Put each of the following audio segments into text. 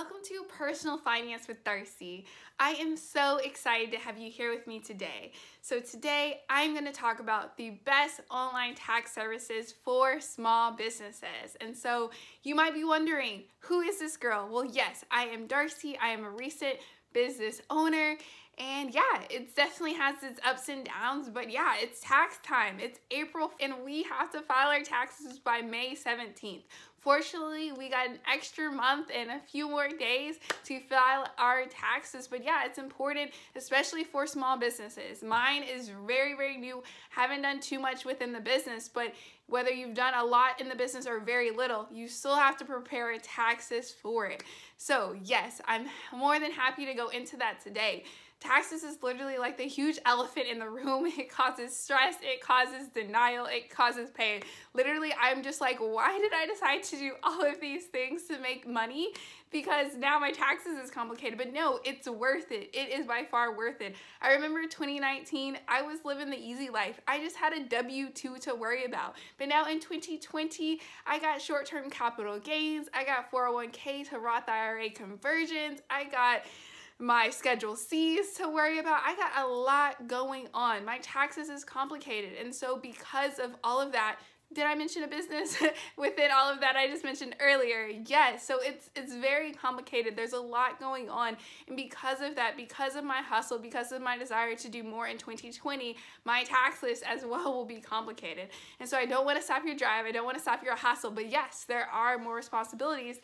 welcome to Personal Finance with Darcy. I am so excited to have you here with me today. So today I'm going to talk about the best online tax services for small businesses. And so you might be wondering, who is this girl? Well, yes, I am Darcy. I am a recent business owner and yeah, it definitely has its ups and downs, but yeah, it's tax time. It's April and we have to file our taxes by May 17th. Fortunately, we got an extra month and a few more days to file our taxes, but yeah, it's important, especially for small businesses. Mine is very, very new, haven't done too much within the business, but whether you've done a lot in the business or very little, you still have to prepare taxes for it. So yes, I'm more than happy to go into that today. Taxes is literally like the huge elephant in the room. It causes stress, it causes denial, it causes pain. Literally, I'm just like, why did I decide to do all of these things to make money? Because now my taxes is complicated. But no, it's worth it. It is by far worth it. I remember 2019, I was living the easy life. I just had a W-2 to worry about. But now in 2020, I got short-term capital gains, I got 401k to Roth IRA conversions, I got my Schedule C's to worry about. I got a lot going on. My taxes is complicated. And so because of all of that, did I mention a business within all of that I just mentioned earlier? Yes. So it's it's very complicated. There's a lot going on. And because of that, because of my hustle, because of my desire to do more in 2020, my tax list as well will be complicated. And so I don't want to stop your drive. I don't want to stop your hustle. But yes, there are more responsibilities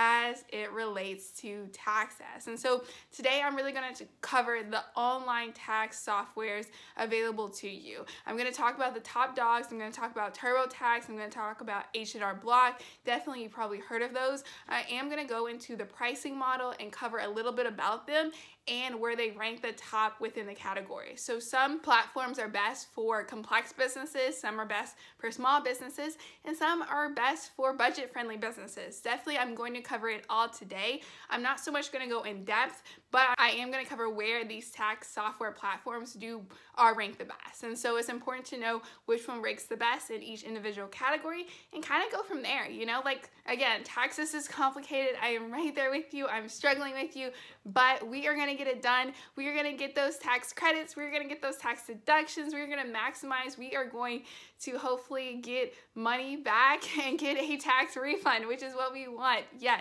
as it relates to taxes. And so today I'm really going to cover the online tax softwares available to you. I'm going to talk about the top dogs. I'm going to talk about TurboTax. I'm going to talk about H&R Block. Definitely you probably heard of those. I am going to go into the pricing model and cover a little bit about them and where they rank the top within the category. So some platforms are best for complex businesses, some are best for small businesses, and some are best for budget-friendly businesses. Definitely I'm going to cover it all today. I'm not so much going to go in depth, but I am going to cover where these tax software platforms do are ranked the best. And so it's important to know which one ranks the best in each individual category and kind of go from there, you know? Like again, taxes is complicated. I am right there with you. I'm struggling with you, but we are going to get it done. We are going to get those tax credits. We're going to get those tax deductions. We're going to maximize. We are going to hopefully get money back and get a tax refund, which is what we want. Yes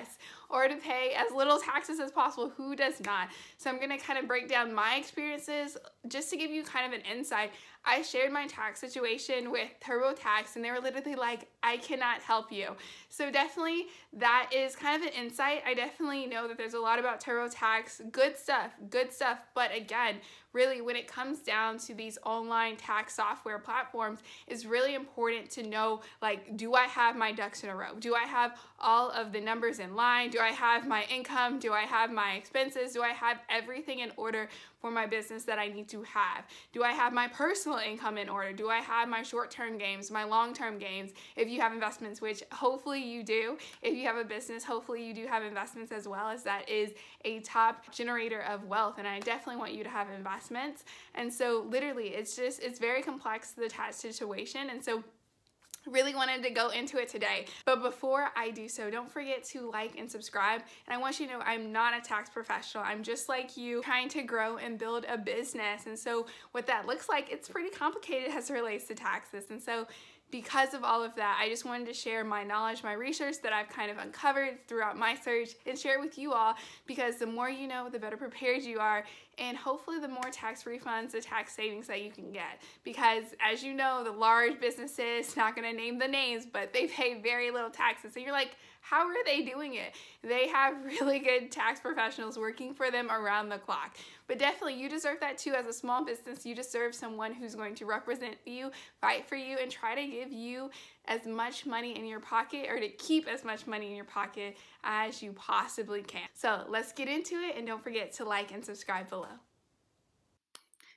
or to pay as little taxes as possible. Who does not? So I'm to kind of break down my experiences just to give you kind of an insight. I shared my tax situation with TurboTax and they were literally like, I cannot help you. So definitely that is kind of an insight. I definitely know that there's a lot about TurboTax, good stuff, good stuff. But again, really when it comes down to these online tax software platforms, it's really important to know like, do I have my ducks in a row? Do I have all of the numbers in line? Do I have my income? Do I have my expenses? Do I have everything in order for my business that I need to have? Do I have my personal income in order? Do I have my short-term gains, my long-term gains? If you have investments, which hopefully you do. If you have a business, hopefully you do have investments as well as that is a top generator of wealth. And I definitely want you to have investments. And so literally it's just, it's very complex, the tax situation. And so really wanted to go into it today. But before I do so, don't forget to like and subscribe. And I want you to know I'm not a tax professional. I'm just like you trying to grow and build a business. And so what that looks like, it's pretty complicated as it relates to taxes. And so because of all of that, I just wanted to share my knowledge, my research that I've kind of uncovered throughout my search and share it with you all because the more you know, the better prepared you are and hopefully the more tax refunds, the tax savings that you can get. Because as you know, the large businesses, not gonna name the names, but they pay very little taxes. So you're like, how are they doing it? They have really good tax professionals working for them around the clock. But definitely, you deserve that too. As a small business, you deserve someone who's going to represent you, fight for you, and try to give you as much money in your pocket or to keep as much money in your pocket as you possibly can. So let's get into it and don't forget to like and subscribe below.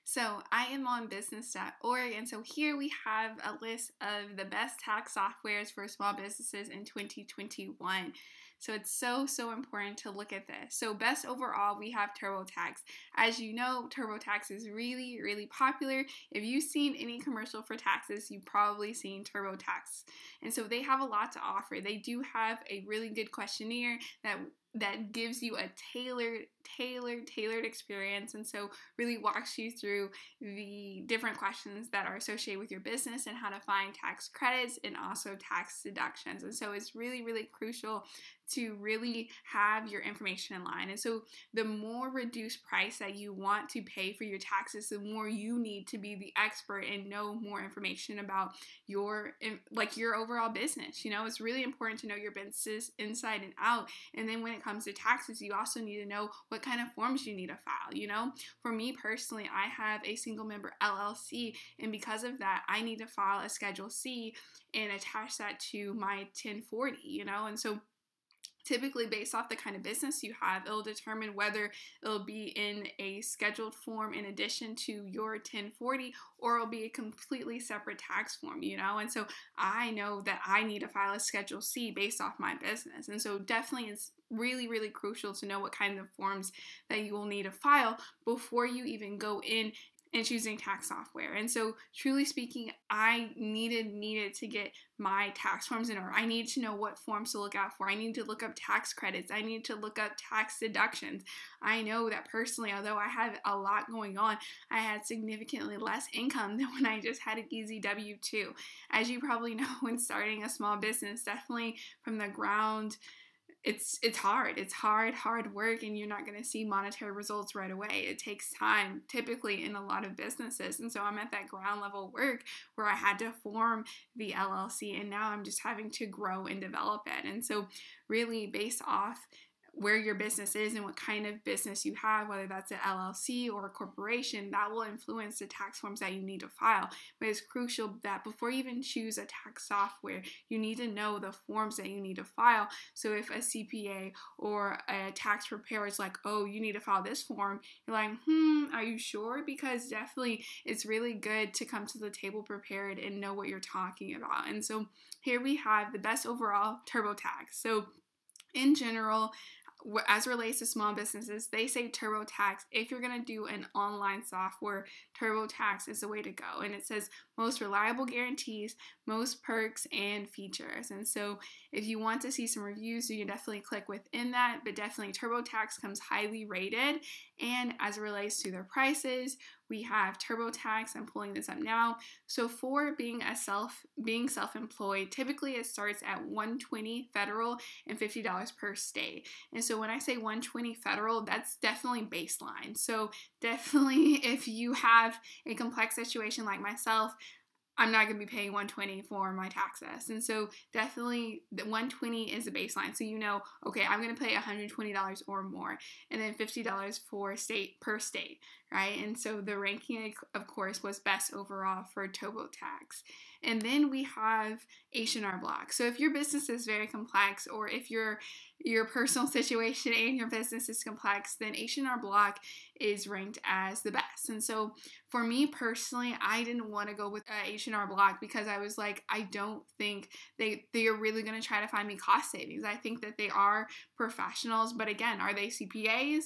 So I am on business.org, and so here we have a list of the best tax softwares for small businesses in 2021. So it's so, so important to look at this. So best overall, we have TurboTax. As you know, TurboTax is really, really popular. If you've seen any commercial for taxes, you've probably seen TurboTax. And so they have a lot to offer. They do have a really good questionnaire that that gives you a tailored tailored tailored experience and so really walks you through the different questions that are associated with your business and how to find tax credits and also tax deductions. And so it's really really crucial to really have your information in line. And so the more reduced price that you want to pay for your taxes the more you need to be the expert and know more information about your like your overall business. You know it's really important to know your business inside and out. And then when it comes to taxes you also need to know what kind of forms you need to file. You know, for me personally, I have a single member LLC, and because of that, I need to file a Schedule C and attach that to my 1040, you know, and so typically based off the kind of business you have it'll determine whether it'll be in a scheduled form in addition to your 1040 or it'll be a completely separate tax form you know? And so i know that i need to file a schedule c based off my business. And so definitely it's really really crucial to know what kind of forms that you will need to file before you even go in and choosing tax software. And so, truly speaking, I needed needed to get my tax forms in order. I need to know what forms to look out for. I need to look up tax credits. I need to look up tax deductions. I know that personally, although I have a lot going on, I had significantly less income than when I just had an easy W 2. As you probably know, when starting a small business, definitely from the ground it's it's hard. It's hard hard work and you're not going to see monetary results right away. It takes time typically in a lot of businesses. And so i'm at that ground level work where i had to form the llc and now i'm just having to grow and develop it. And so really based off where your business is and what kind of business you have, whether that's an LLC or a corporation, that will influence the tax forms that you need to file. But it's crucial that before you even choose a tax software, you need to know the forms that you need to file. So if a CPA or a tax preparer is like, oh, you need to file this form, you're like, hmm, are you sure? Because definitely it's really good to come to the table prepared and know what you're talking about. And so here we have the best overall TurboTax. So in general, as relates to small businesses, they say TurboTax. If you're going to do an online software, TurboTax is the way to go. And it says most reliable guarantees, most perks, and features. And so if you want to see some reviews, you can definitely click within that. But definitely TurboTax comes highly rated. And as it relates to their prices, we have TurboTax. I'm pulling this up now. So for being a self being self-employed, typically it starts at 120 federal and $50 per state. And so when I say 120 federal, that's definitely baseline. So definitely if you have a complex situation like myself, I'm not going to be paying 120 for my taxes. And so definitely the 120 is a baseline. So you know, okay, I'm going to pay $120 or more and then $50 for state per state, right? And so the ranking of course was best overall for TurboTax. And then we have H&R Block. So if your business is very complex or if your your personal situation and your business is complex, then H&R Block is ranked as the best. And so for me personally, I didn't want to go with uh, H&R Block because I was like, I don't think they they are really going to try to find me cost savings. I think that they are professionals, but again, are they CPAs?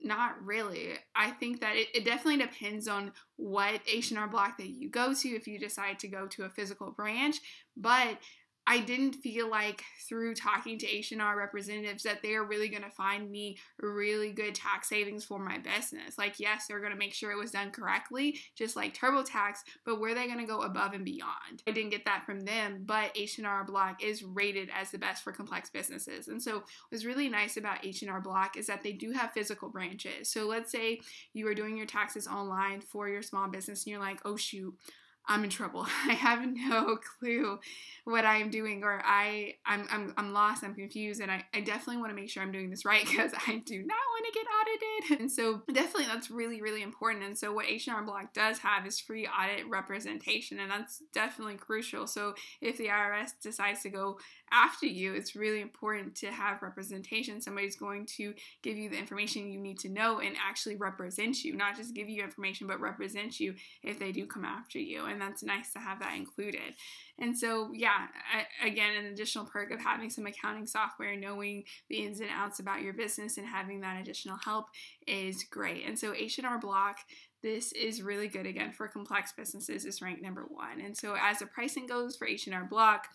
Not really. I think that it, it definitely depends on what H&R Block that you go to if you decide to go to a physical branch, but I didn't feel like through talking to H&R representatives that they are really going to find me really good tax savings for my business. Like yes, they're going to make sure it was done correctly, just like TurboTax, but were they going to go above and beyond? I didn't get that from them, but H&R Block is rated as the best for complex businesses. And so what's really nice about H&R Block is that they do have physical branches. So let's say you are doing your taxes online for your small business and you're like, "Oh shoot, I'm in trouble. I have no clue what I'm doing or I I'm I'm, I'm lost, I'm confused and I, I definitely want to make sure I'm doing this right because I do not want to get audited. And so definitely that's really really important. And so what H&R Block does have is free audit representation and that's definitely crucial. So if the IRS decides to go after you, it's really important to have representation. Somebody's going to give you the information you need to know and actually represent you, not just give you information but represent you if they do come after you. And that's nice to have that included. And so, yeah, I, again, an additional perk of having some accounting software, knowing the ins and outs about your business, and having that additional help is great. And so, H&R Block this is really good again for complex businesses is ranked number one and so as the pricing goes for h&r block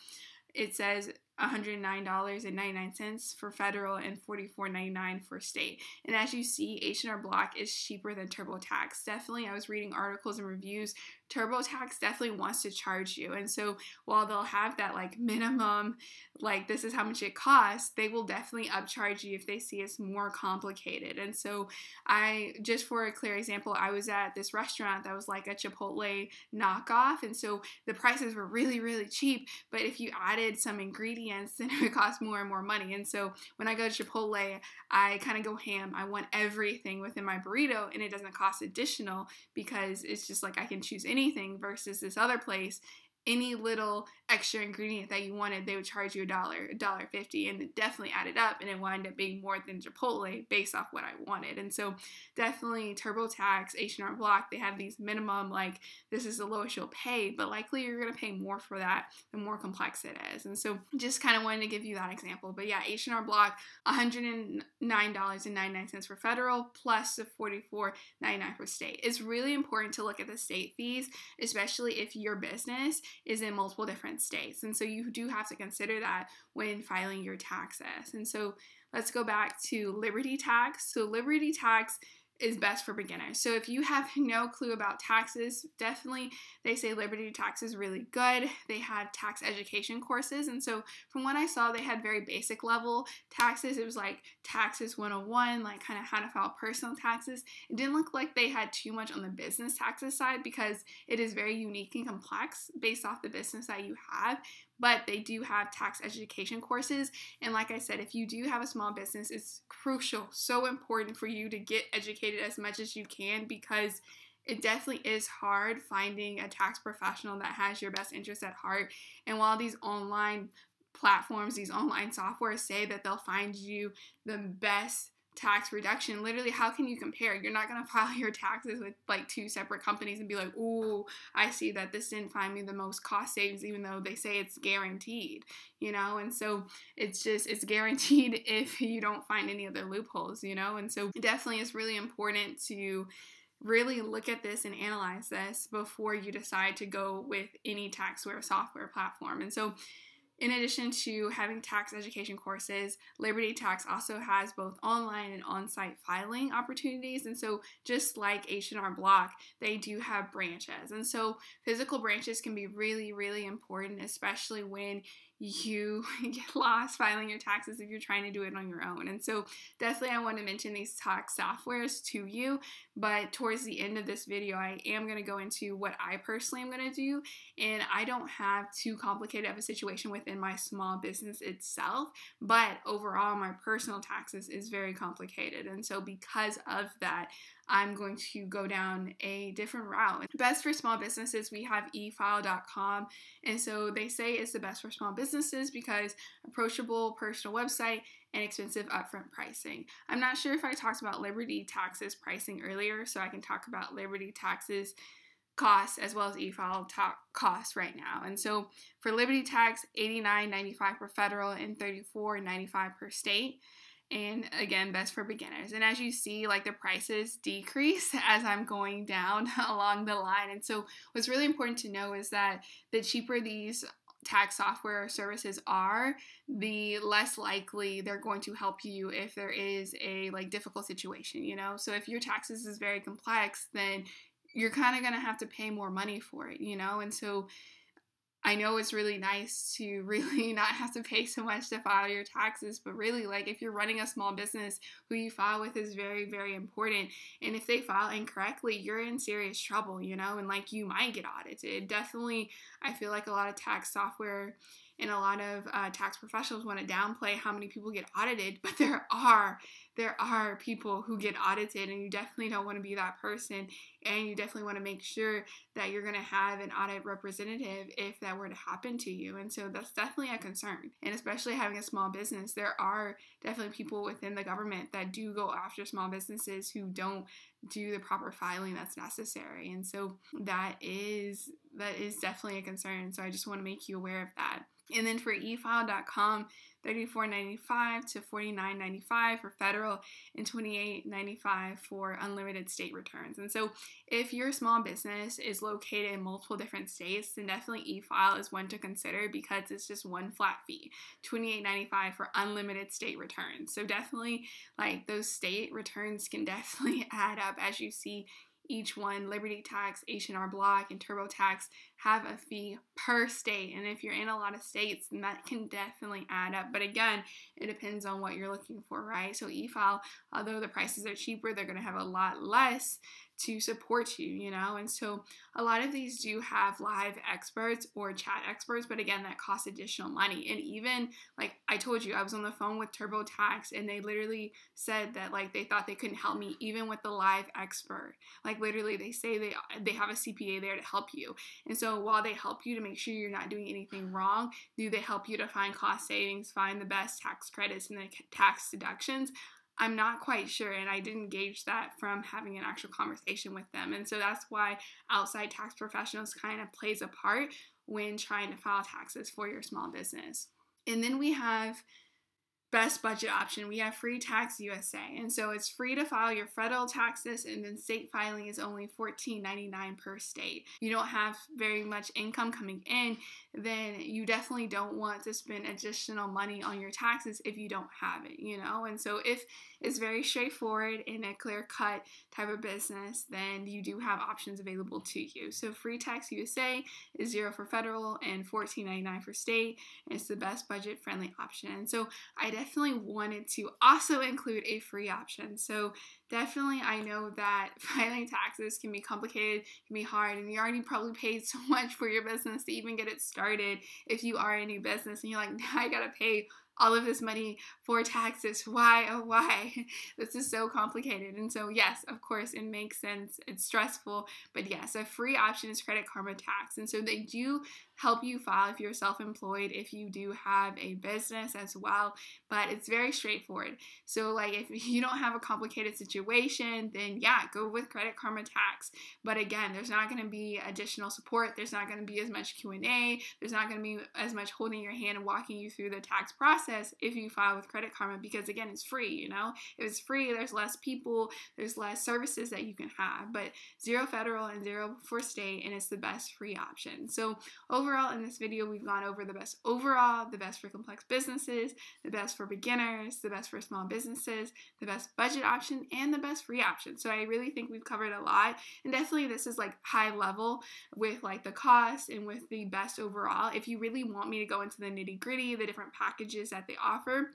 it says $109.99 for federal and $44.99 for state. And as you see, H&R Block is cheaper than TurboTax. Definitely, I was reading articles and reviews. TurboTax definitely wants to charge you. And so while they'll have that like minimum, like this is how much it costs, they will definitely upcharge you if they see it's more complicated. And so I, just for a clear example, I was at this restaurant that was like a Chipotle knockoff. And so the prices were really, really cheap. But if you added some ingredients, then it would cost more and more money. And so when I go to Chipotle, I kind of go ham. I want everything within my burrito and it doesn't cost additional because it's just like I can choose anything versus this other place any little extra ingredient that you wanted, they would charge you a dollar, a dollar fifty, and it definitely added up, and it wound up being more than Chipotle based off what I wanted. And so, definitely TurboTax, H&R Block, they have these minimum like this is the lowest you'll pay, but likely you're gonna pay more for that the more complex it is. And so, just kind of wanted to give you that example. But yeah, H&R Block, one hundred and nine dollars and ninety nine cents for federal, plus the forty four ninety nine for state. It's really important to look at the state fees, especially if your business is in multiple different states. And so you do have to consider that when filing your taxes. And so let's go back to Liberty Tax. So Liberty Tax is best for beginners. So if you have no clue about taxes, definitely they say Liberty Tax is really good. They have tax education courses. And so from what I saw, they had very basic level taxes. It was like taxes 101, like kind of how to file personal taxes. It didn't look like they had too much on the business taxes side because it is very unique and complex based off the business that you have but they do have tax education courses. And like I said, if you do have a small business, it's crucial, so important for you to get educated as much as you can because it definitely is hard finding a tax professional that has your best interest at heart. And while these online platforms, these online software say that they'll find you the best tax reduction. Literally, how can you compare? You're not going to file your taxes with like two separate companies and be like, "Ooh, I see that this didn't find me the most cost savings even though they say it's guaranteed." You know? And so it's just it's guaranteed if you don't find any other loopholes, you know? And so definitely it's really important to really look at this and analyze this before you decide to go with any taxware software platform. And so in addition to having tax education courses, Liberty Tax also has both online and on-site filing opportunities. And so just like H&R Block, they do have branches. And so physical branches can be really, really important, especially when you get lost filing your taxes if you're trying to do it on your own. And so, definitely, I want to mention these tax softwares to you. But towards the end of this video, I am going to go into what I personally am going to do. And I don't have too complicated of a situation within my small business itself, but overall, my personal taxes is very complicated. And so, because of that, I'm going to go down a different route. Best for small businesses, we have efile.com. And so they say it's the best for small businesses because approachable personal website and expensive upfront pricing. I'm not sure if I talked about Liberty Taxes pricing earlier, so I can talk about Liberty Taxes costs as well as e-file costs right now. And so for Liberty Tax, $89.95 per federal and $34.95 per state and again best for beginners. And as you see like the prices decrease as i'm going down along the line. And so what's really important to know is that the cheaper these tax software services are the less likely they're going to help you if there is a like difficult situation you know? So if your taxes is very complex then you're kind of going to have to pay more money for it you know? And so I know it's really nice to really not have to pay so much to file your taxes, but really, like, if you're running a small business, who you file with is very, very important. And if they file incorrectly, you're in serious trouble, you know, and like you might get audited. Definitely, I feel like a lot of tax software and a lot of uh, tax professionals want to downplay how many people get audited, but there are there are people who get audited, and you definitely don't want to be that person. And you definitely want to make sure that you're going to have an audit representative if that were to happen to you. And so that's definitely a concern. And especially having a small business, there are definitely people within the government that do go after small businesses who don't do the proper filing that's necessary. And so that is that is definitely a concern. So I just want to make you aware of that. And then for efile.com, $34.95 to $49.95 for federal and $28.95 for unlimited state returns. And so if your small business is located in multiple different states, then definitely e-file is one to consider because it's just one flat fee, $28.95 for unlimited state returns. So definitely like those state returns can definitely add up as you see each one, Liberty Tax, H&R Block, and TurboTax have a fee per state. And if you're in a lot of states, then that can definitely add up. But again, it depends on what you're looking for, right? So e-file, although the prices are cheaper, they're going to have a lot less to support you, you know? And so a lot of these do have live experts or chat experts, but again, that costs additional money. And even like I told you, I was on the phone with TurboTax and they literally said that like they thought they couldn't help me even with the live expert. Like literally they say they they have a CPA there to help you. And so while they help you to make sure you're not doing anything wrong, do they help you to find cost savings, find the best tax credits and the tax deductions? I'm not quite sure, and I didn't gauge that from having an actual conversation with them. And so that's why outside tax professionals kind of plays a part when trying to file taxes for your small business. And then we have best budget option, we have Free Tax USA. And so it's free to file your federal taxes, and then state filing is only $14.99 per state. You don't have very much income coming in, then you definitely don't want to spend additional money on your taxes if you don't have it, you know? And so if it's very straightforward and a clear cut type of business, then you do have options available to you. So Free Tax USA is zero for federal and $14.99 for state, and it's the best budget friendly option. And so I definitely wanted to also include a free option. So definitely I know that filing taxes can be complicated, can be hard, and you already probably paid so much for your business to even get it started if you are a new business and you're like, now I gotta pay all of this money for taxes. Why, oh, why? this is so complicated. And so, yes, of course, it makes sense. It's stressful, but yes, a free option is Credit Karma Tax. And so they do help you file if you're self employed, if you do have a business as well, but it's very straightforward. So, like, if you don't have a complicated situation, then yeah, go with Credit Karma Tax. But again, there's not going to be additional support, there's not going to be as much Q&A, there's not going to be as much holding your hand and walking you through the tax process if you file with Credit Karma because again, it's free, you know? If it's free, there's less people, there's less services that you can have, but zero federal and zero for state and it's the best free option. So, over overall, in this video, we've gone over the best overall, the best for complex businesses, the best for beginners, the best for small businesses, the best budget option, and the best free option. So I really think we've covered a lot. And definitely this is like high level with like the cost and with the best overall. If you really want me to go into the nitty gritty, the different packages that they offer,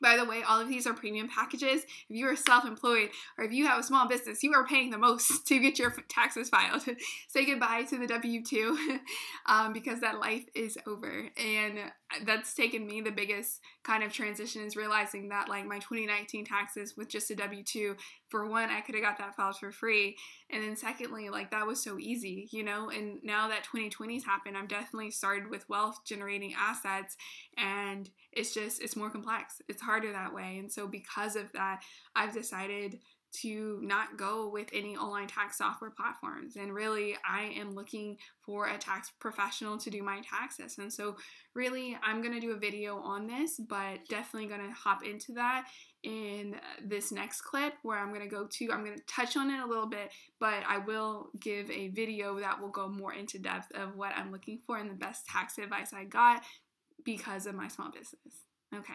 by the way, all of these are premium packages. If you are self employed or if you have a small business, you are paying the most to get your taxes filed. Say goodbye to the W 2 um, because that life is over. And that's taken me the biggest kind of transition is realizing that, like, my 2019 taxes with just a W 2, for one, I could have got that filed for free. And then, secondly, like, that was so easy, you know? And now that 2020's happened, I'm definitely started with wealth generating assets and it's just it's more complex it's harder that way and so because of that i've decided to not go with any online tax software platforms. And really, I am looking for a tax professional to do my taxes. And so, really, I'm going to do a video on this, but definitely going to hop into that in this next clip where I'm going to go to. I'm going to touch on it a little bit, but I will give a video that will go more into depth of what I'm looking for and the best tax advice I got because of my small business. Okay.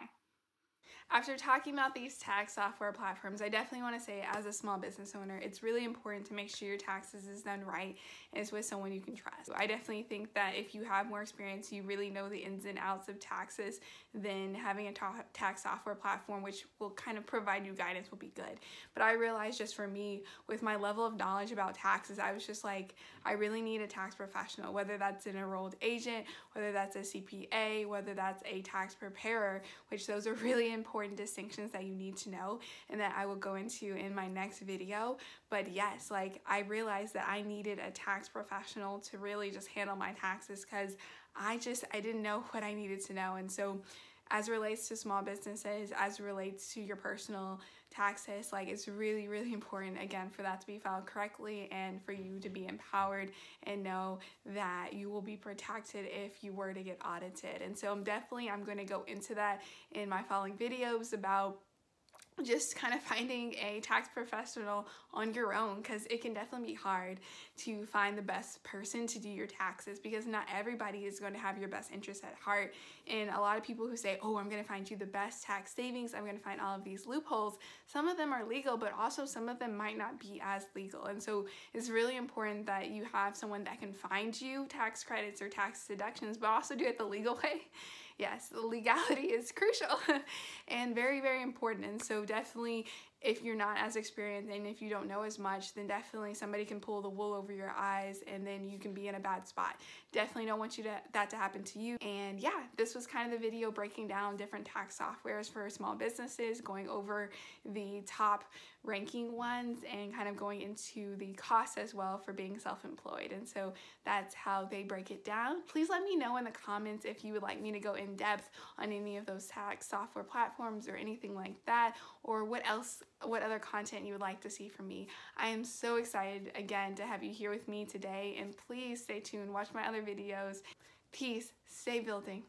After talking about these tax software platforms, I definitely want to say as a small business owner, it's really important to make sure your taxes is done right and it's with someone you can trust. I definitely think that if you have more experience, you really know the ins and outs of taxes, then having a ta tax software platform which will kind of provide you guidance will be good. But I realized just for me, with my level of knowledge about taxes, I was just like, I really need a tax professional, whether that's an enrolled agent, whether that's a CPA, whether that's a tax preparer, which those are really important important distinctions that you need to know and that I will go into in my next video. But yes, like I realized that I needed a tax professional to really just handle my taxes because I just, I didn't know what I needed to know. And so as relates to small businesses, as relates to your personal taxes, like it's really, really important again for that to be filed correctly and for you to be empowered and know that you will be protected if you were to get audited. And so I'm definitely I'm going to go into that in my following videos about just kind of finding a tax professional on your own because it can definitely be hard to find the best person to do your taxes because not everybody is going to have your best interest at heart. And a lot of people who say oh i'm going to find you the best tax savings i'm going to find all of these loopholes some of them are legal but also some of them might not be as legal. And so it's really important that you have someone that can find you tax credits or tax deductions but also do it the legal way yes, legality is crucial and very, very important. And so definitely if you're not as experienced and if you don't know as much, then definitely somebody can pull the wool over your eyes and then you can be in a bad spot. Definitely don't want you to that to happen to you. And yeah, this was kind of the video breaking down different tax softwares for small businesses, going over the top ranking ones and kind of going into the costs as well for being self-employed. And so that's how they break it down. Please let me know in the comments if you would like me to go in depth on any of those tax software platforms or anything like that or what else what other content you would like to see from me. I am so excited again to have you here with me today and please stay tuned, watch my other videos. Peace, stay building.